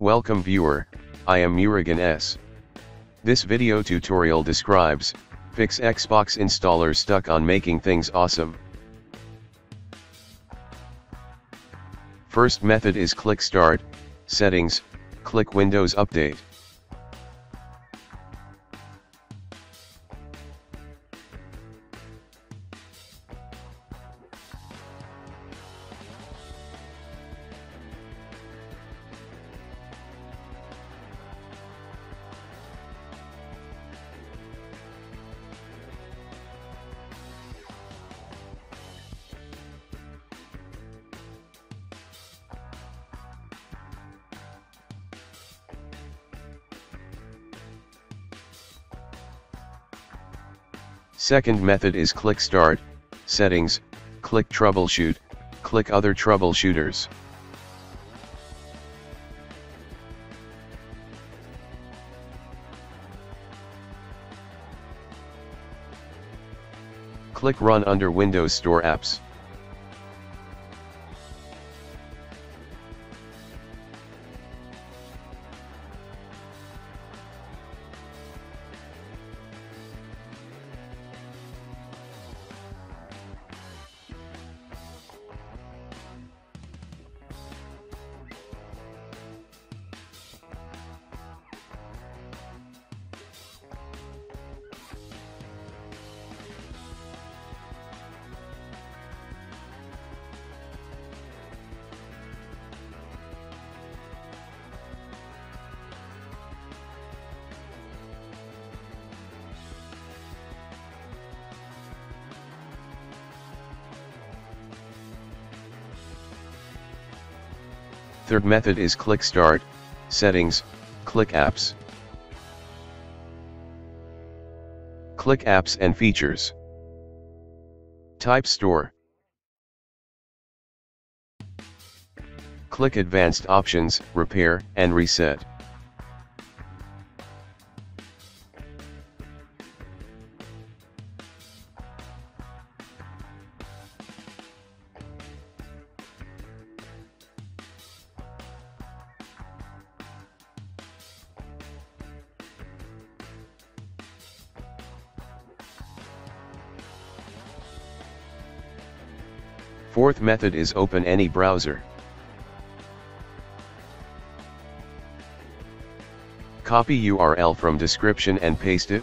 Welcome viewer, I am Murugan S. This video tutorial describes, fix Xbox installer stuck on making things awesome. First method is click Start, Settings, click Windows Update. Second method is click Start, Settings, click Troubleshoot, click Other Troubleshooters. Click Run under Windows Store Apps. Third method is click Start, Settings, click Apps. Click Apps and Features. Type Store. Click Advanced Options, Repair and Reset. Fourth method is open any browser. Copy URL from description and paste it.